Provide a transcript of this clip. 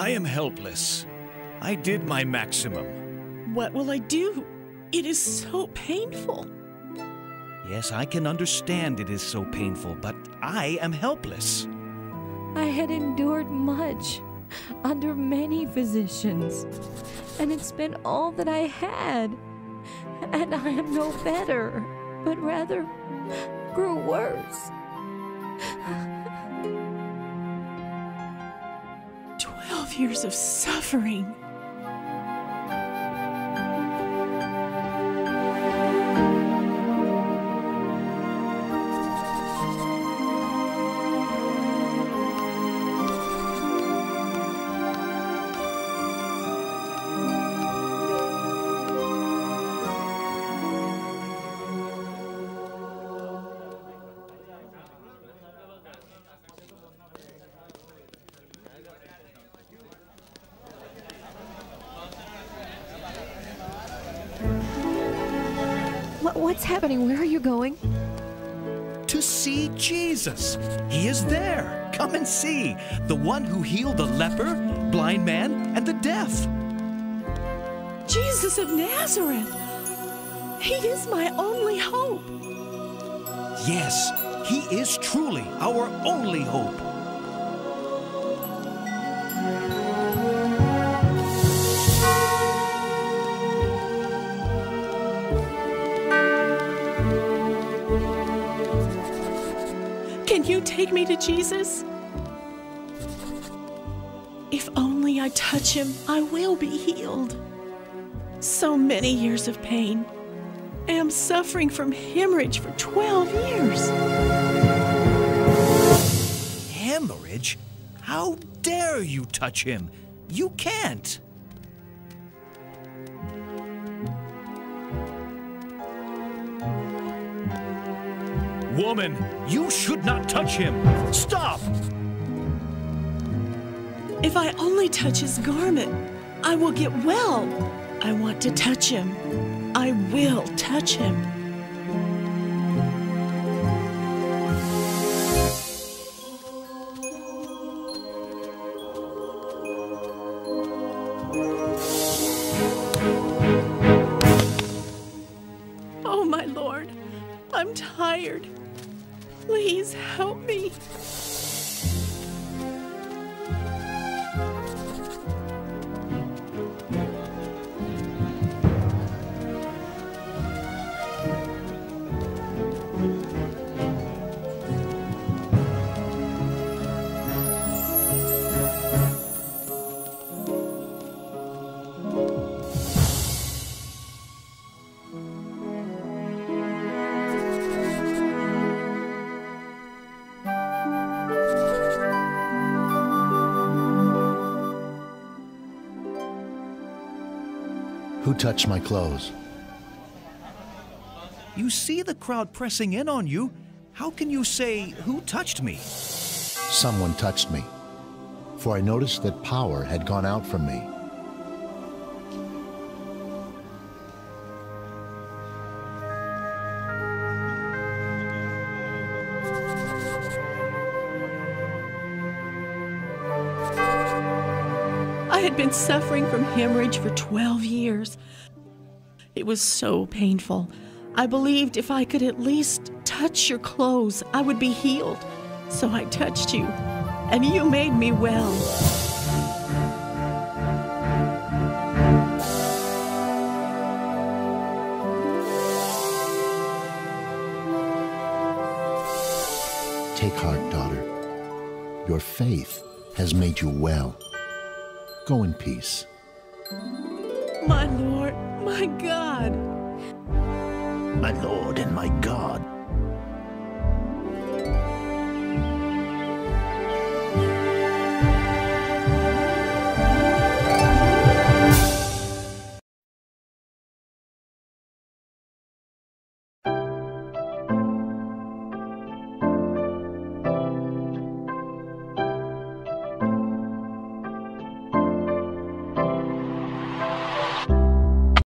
I am helpless. I did my maximum. What will I do? It is so painful. Yes, I can understand it is so painful, but I am helpless. I had endured much under many physicians, and it's been all that I had. And I am no better, but rather grew worse. Years of suffering. What's happening? Where are you going? To see Jesus. He is there. Come and see. The one who healed the leper, blind man, and the deaf. Jesus of Nazareth. He is my only hope. Yes, he is truly our only hope. Can you take me to Jesus? If only I touch him, I will be healed. So many years of pain. I am suffering from hemorrhage for 12 years. Hemorrhage? How dare you touch him? You can't. Woman, you should not touch him. Stop! If I only touch his garment, I will get well. I want to touch him. I will touch him. Oh, my Lord, I'm tired. Please help me. Who touched my clothes? You see the crowd pressing in on you. How can you say, Who touched me? Someone touched me, for I noticed that power had gone out from me. I had been suffering from hemorrhage for 12 years. It was so painful. I believed if I could at least touch your clothes, I would be healed. So I touched you, and you made me well. Take heart, daughter. Your faith has made you well. Go in peace. My Lord, my God. My Lord and my God.